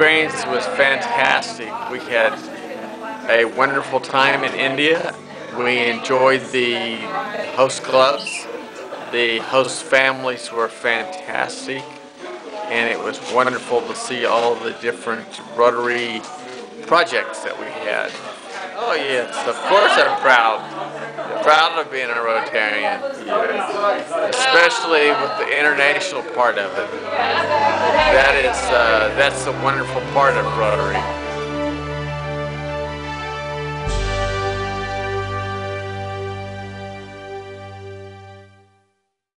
experience was fantastic. We had a wonderful time in India. We enjoyed the host clubs. The host families were fantastic. And it was wonderful to see all the different Rotary projects that we had. Oh yes, of course I'm proud. Proud of being a Rotarian, yes. especially with the international part of it. That uh, that's the wonderful part of Rotary.